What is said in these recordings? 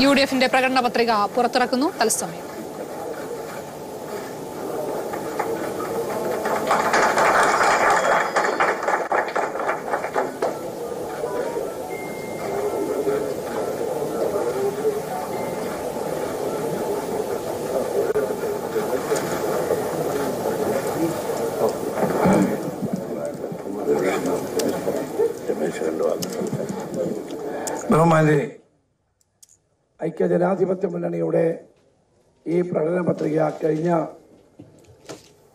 U D എഫിന്റെ പ്രകടന പത്രിക പുറത്തിറക്കുന്നു. തത്സമയം. ബഹുമാനെ ഐക്യജനാധിപത്യ മുന്നണിയുടെ ഈ പ്രകടന പത്രിക കഴിഞ്ഞ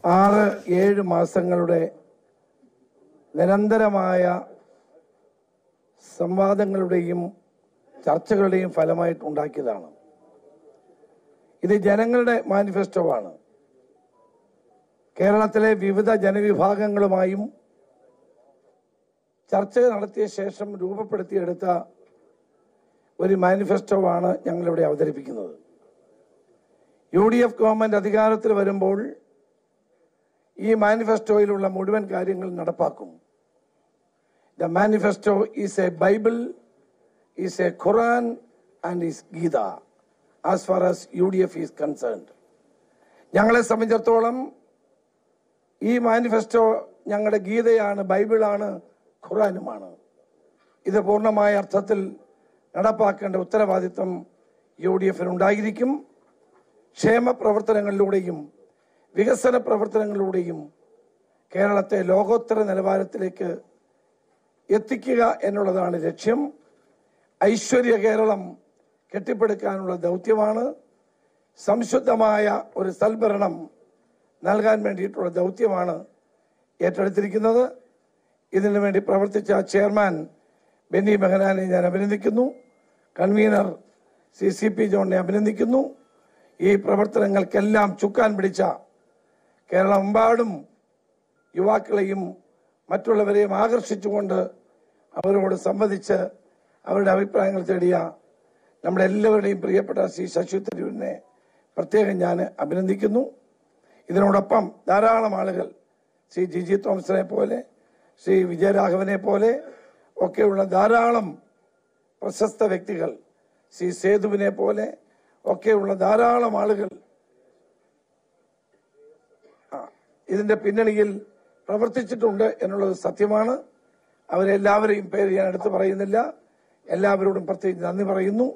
ആറ് ഏഴ് മാസങ്ങളുടെ നിരന്തരമായ സംവാദങ്ങളുടെയും ചർച്ചകളുടെയും ഫലമായിട്ട് ഉണ്ടാക്കിയതാണ്. ഇത് ജനങ്ങളുടെ മാനിഫെസ്റ്റോ ആണ് കേരളത്തിലെ വിവിധ ജനവിഭാഗങ്ങളുമായും ചർച്ച നടത്തിയ ശേഷം രൂപപ്പെടുത്തിയെടുത്ത ഒരു മാനിഫെസ്റ്റോ ആണ് ഞങ്ങളിവിടെ അവതരിപ്പിക്കുന്നത്. യു ഡി എഫ് ഗവൺമെന്റ് അധികാരത്തിൽ വരുമ്പോൾ ഈ മാനിഫെസ്റ്റോയിലുള്ള മുഴുവൻ കാര്യങ്ങൾ നടപ്പാക്കും. The manifesto is a Bible is a Quran and is Gita as far as U D F is concerned ഞങ്ങളെ സംബന്ധിച്ചിടത്തോളം ഈ മാനിഫെസ്റ്റോ ഞങ്ങളുടെ ഗീതയാണ് ബൈബിളാണ് ഖുറാനുമാണ്. ഇത് പൂർണമായ അർത്ഥത്തിൽ നടപ്പാക്കേണ്ട ഉത്തരവാദിത്വം യു ഡി എഫിന് ഉണ്ടായിരിക്കും. ക്ഷേമ പ്രവർത്തനങ്ങളിലൂടെയും വികസന പ്രവർത്തനങ്ങളിലൂടെയും കേരളത്തെ ലോകോത്തര നിലവാരത്തിലേക്ക് എത്തിക്കുക എന്നുള്ളതാണ് ലക്ഷ്യം. ഐശ്വര്യ കേരളം കെട്ടിപ്പടുക്കാനുള്ള ദൗത്യമാണ്. സംശുദ്ധമായ ഒരു സൽഭരണം നൽകാൻ വേണ്ടിയിട്ടുള്ള ദൗത്യമാണ് ഏറ്റെടുത്തിരിക്കുന്നത്. ഇതിനു വേണ്ടി പ്രവർത്തിച്ച ചെയർമാൻ ബെന്നി മെഹനാനെ ഞാൻ അഭിനന്ദിക്കുന്നു. കൺവീനർ സി സി പി ജോണിനെ അഭിനന്ദിക്കുന്നു. ഈ പ്രവർത്തനങ്ങൾക്കെല്ലാം ചുക്കാൻ പിടിച്ച കേരളമെമ്പാടും യുവാക്കളെയും മറ്റുള്ളവരെയും ആകർഷിച്ചുകൊണ്ട് അവരോട് സംവദിച്ച് അവരുടെ അഭിപ്രായങ്ങൾ തേടിയ നമ്മുടെ എല്ലാവരുടെയും പ്രിയപ്പെട്ട ശ്രീ ശശി തരൂരിനെ പ്രത്യേകം ഞാൻ അഭിനന്ദിക്കുന്നു. ഇതിനോടൊപ്പം ധാരാളം ആളുകൾ ശ്രീ ജി ജി തോമസിനെ പോലെ ശ്രീ വിജയരാഘവനെ പോലെ ഒക്കെയുള്ള ധാരാളം പ്രശസ്ത വ്യക്തികൾ സി സേതുവിനെ പോലെ ഒക്കെയുള്ള ധാരാളം ആളുകൾ ഇതിന്റെ പിന്നണിയിൽ പ്രവർത്തിച്ചിട്ടുണ്ട് എന്നുള്ളത് സത്യമാണ്. അവരെല്ലാവരെയും പേര് ഞാൻ എടുത്തു പറയുന്നില്ല. എല്ലാവരോടും പ്രത്യേകിച്ച് നന്ദി പറയുന്നു.